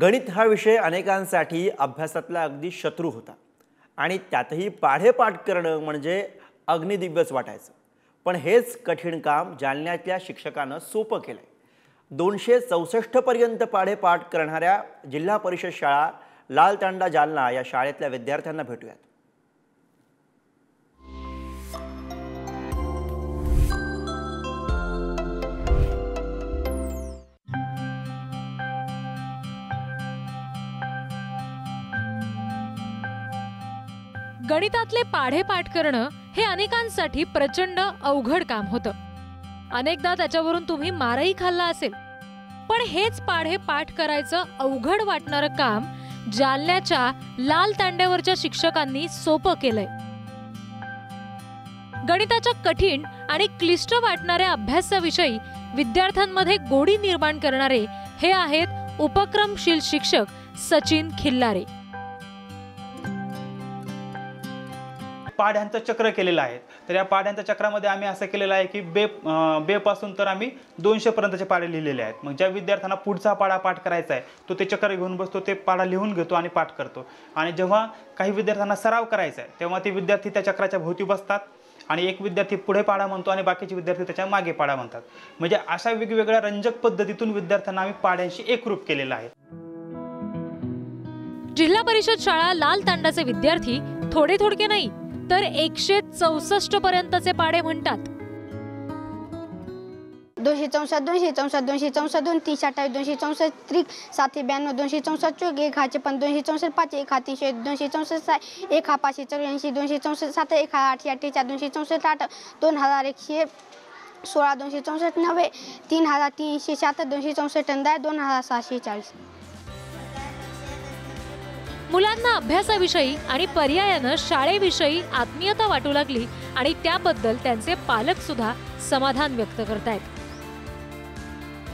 गणित हा विषय अनेकांसाठी अभ्यासातला अगदी शत्रू होता. आणि त्यातही पाढेपाठ करणं म्हणजे अग्निदिव्यच वाटायचं. पण हेच कठीण काम जालन्यातल्या शिक्षकानं सोपं केलं आहे दोनशे चौसष्टपर्यंत पाढेपाठ करणाऱ्या जिल्हा परिषद शाळा लाल तांडा जालना या शाळेतल्या विद्यार्थ्यांना भेटूयात. गणितातले पाढे पाठ करणं हे अनेकांसाठी प्रचंड अवघड काम होतं. अनेकदा त्याच्यावरून तुम्ही मारही खाल्ला असेल. पण हेच पाढे पाठ करायचं अवघड वाटणारं काम जालन्याच्या लाल तांड्यावरच्या शिक्षकांनी सोपं केलंय. गणिताच्या कठीण आणि क्लिष्ट वाटणाऱ्या अभ्यासाविषयी विद्यार्थ्यांमध्ये गोडी निर्माण करणारे हे आहेत उपक्रमशील शिक्षक सचिन खिल्लारे. पाढ्यांचं चक्र केलेलं आहे. तर या पाढ्यांच्या चक्रामध्ये आम्ही असं केलेलं आहे की बे बेपासून तर आम्ही दोनशे पर्यंतचे पाढे लिहिलेले आहेत. मग ज्या विद्यार्थ्यांना पुढचा पाढा पाठ करायचा आहे तो ते चक्र घेऊन बसतो ते पाढा लिहून घेतो आणि पाठ करतो. आणि जेव्हा काही विद्यार्थ्यांना सराव करायचा आहे तेव्हा ते विद्यार्थी त्या चक्राच्या भोवती बसतात आणि एक विद्यार्थी पुढे पाढा म्हणतो आणि बाकीचे विद्यार्थी त्याच्यामागे पाढा म्हणतात. म्हणजे अशा वेगवेगळ्या रंजक पद्धतीतून विद्यार्थ्यांना आम्ही पाड्यांशी एकरूप केलेलं आहे. जिल्हा परिषद शाळा लाल तांडाचे विद्यार्थी थोडे थोडके नाही तर एकशे चौसष्ट पर्यंतचे पाडे म्हणतात दोनशे चौसष्ट दोनशे चौसष्ट दोनशे चौसष्ट दोन तीनशे अठ्ठावीस दोनशे चौसष्ट त्रिक सातशे ब्याण्णव दोनशे चौसष्ट चौक एक हाचे पण दोनशे चौसष्ट पाच एक हा तीनशे दोनशे चौसष्ट सा- एक हा पाचशे चौऱ्याऐंशी दोनशे चौसष्ट सात एक हा आठशे अठ्ठेचाळीस दोनशे चौसष्ट आठ दोन हजार एकशे सोळा दोनशे चौसष्ट नव्वे तीन हजार तीनशे शहात्तर दोनशे चौसष्ट दहा दोन हजार सहाशे चाळीस मुलांना अभ्यासाविषयी आणि पर्यायानं शाळेविषयी आत्मीयता वाटू लागली आणि त्याबद्दल त्यांचे पालक सुद्धा समाधान व्यक्त करतायत.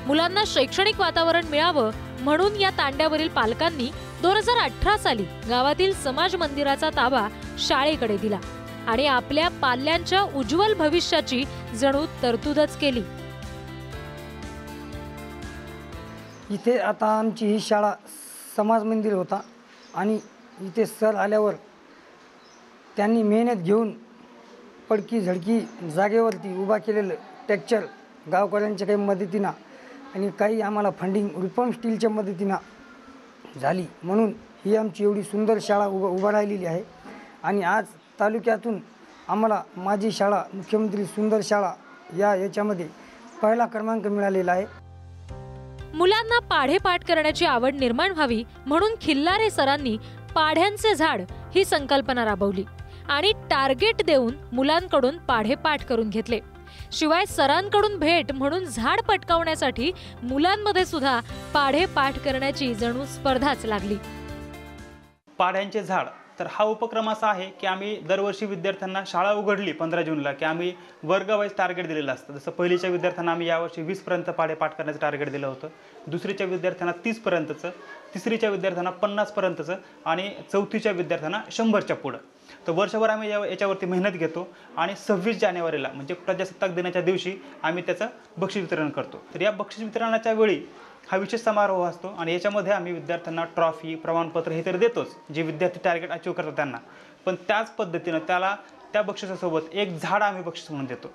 मुलांना शैक्षणिक वातावरण मिळावं म्हणून या तांड्यावरील पालकांनी दोन हजार अठरा साली गावातील समाज मंदिराचा ताबा शाळेकडे दिला आणि आपल्या पाल्यांच्या उज्ज्वल भविष्याची जणू तरतूदच केली. इथे आता आमची ही शाळा समाज मंदिर होता. आणि इथे सर आल्यावर त्यांनी मेहनत घेऊन पडकी झडकी जागेवरती उभा केलेलं टेक्चर गावकऱ्यांच्या काही मदतीनं आणि काही आम्हाला फंडिंग रिफॉर्म स्टीलच्या मदतीनं झाली. म्हणून ही आमची एवढी सुंदर शाळा उभा उभा राहिलेली आहे. आणि आज तालुक्यातून आम्हाला माझी शाळा मुख्यमंत्री सुंदर शाळा या याच्यामध्ये पहिला क्रमांक मिळालेला आहे. मुलांना पाढे पाठ करण्याची आवड निर्माण व्हावी म्हणून खिल्लारे सरांनी पाढ्यांचे झाड ही संकल्पना राबवली आणि टार्गेट देऊन मुलांकडून पाढे पाठ करून घेतले. शिवाय सरांकडून भेट म्हणून झाड पटकावण्यासाठी मुलांमध्ये सुद्धा पाढे पाठ करण्याची जणू स्पर्धाच लागली. पाढ्यांचे झाड तर हा उपक्रम असा आहे की आम्ही दरवर्षी विद्यार्थ्यांना शाळा उघडली पंधरा जूनला की आम्ही वर्गवाईज टार्गेट दिलेलं असतं. जसं पहिलीच्या विद्यार्थ्यांना आम्ही यावर्षी वीसपर्यंत पाढे पाठ करण्याचं टार्गेट दिलं होतं. दुसरीच्या विद्यार्थ्यांना तीसपर्यंतचं तिसरीच्या विद्यार्थ्यांना पन्नासपर्यंतचं आणि चौथीच्या विद्यार्थ्यांना शंभरच्या पुढं. तर वर्षभर आम्ही या याच्यावरती मेहनत घेतो आणि सव्वीस जानेवारीला म्हणजे प्रजासत्ताक दिनाच्या दिवशी आम्ही त्याचं बक्षीस वितरण करतो. तर या बक्षीस वितरणाच्या वेळी हा विशेष समारोह असतो आणि याच्यामध्ये आम्ही विद्यार्थ्यांना ट्रॉफी प्रमाणपत्र हे तर देतोच जे विद्यार्थी टार्गेट अचीव करतात त्यांना. पण त्याच पद्धतीनं त्याला त्या बक्षिसासोबत एक झाड आम्ही बक्षीस म्हणून देतो.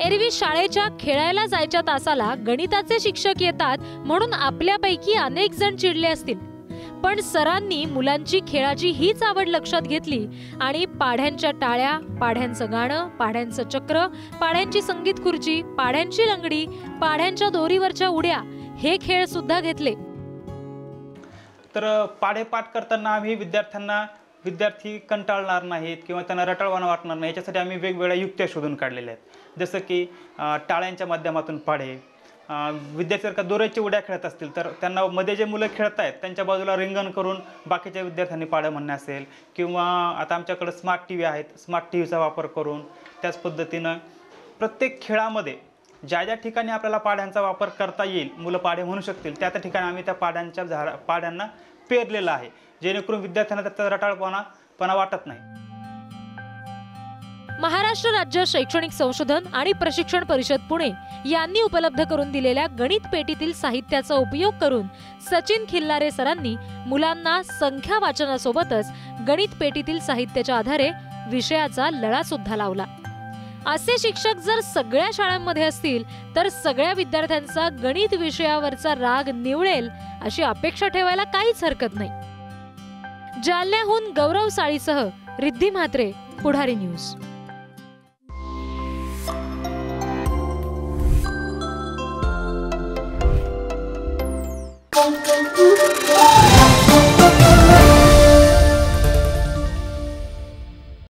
एरवी शाळेच्या खेळायला जायच्या तासाला गणिताचे शिक्षक येतात म्हणून आपल्यापैकी अनेक जण चिडले असतील. पण सरांनी मुलांची खेळाची हीच आवड लक्षात घेतली आणि पाढ्यांच्या टाळ्या पाढ्यांचं गाणं पाढ्यांचं चक्र पाढ्यांची संगीत खुर्ची पाढ्यांची लंगडी पाढ्यांच्या दोरीवरच्या उड्या हे खेळ सुद्धा घेतले. तर पाढेपाठ करताना आम्ही विद्यार्थ्यांना विद्यार्थी कंटाळणार नाहीत किंवा त्यांना रटाळवाणं वाटणार नाही. याच्यासाठी आम्ही वेगवेगळ्या युक्त्या शोधून काढलेल्या आहेत. जसं की टाळ्यांच्या माध्यमातून पाढे. विद्यार्थी जर का दोऱ्याची उड्या खेळत असतील तर त्यांना मध्ये जे मुलं खेळत आहेत त्यांच्या बाजूला रिंगण करून बाकीच्या विद्यार्थ्यांनी पाढं म्हणणे असेल किंवा आता आमच्याकडं स्मार्ट टी व्ही आहेत. स्मार्ट टी व्हीचा वापर करून त्याच पद्धतीनं प्रत्येक खेळामध्ये ज्या ज्या ठिकाणी आपल्याला पाढ्यांचा वापर करता येईल मुलं पाढे म्हणू शकतील त्या त्या ठिकाणी आम्ही त्या पाढ्यांच्या झाडा पाढ्यांना पेरलेलं आहे. जेणेकरून विद्यार्थ्यांना त्याचा रटाळपणा पणा वाटत नाही. महाराष्ट्र राज्य शैक्षणिक संशोधन आणि प्रशिक्षण परिषद पुणे यांनी उपलब्ध करून दिलेल्या गणित पेटीतील साहित्याचा उपयोग करून सचिन खिल्लारे सरांनी मुलांना संख्या वाचनासोबतच गणित पेटीतील साहित्याच्या आधारे विषयाचा लळा सुद्धा लावला. असे शिक्षक जर सगळ्या शाळांमध्ये असतील तर सगळ्या विद्यार्थ्यांचा गणित विषयावरचा राग निवळेल अशी अपेक्षा ठेवायला काहीच हरकत नाही. जालन्याहून गौरव साळीसह रिद्धी म्हात्रे पुढारी न्यूज.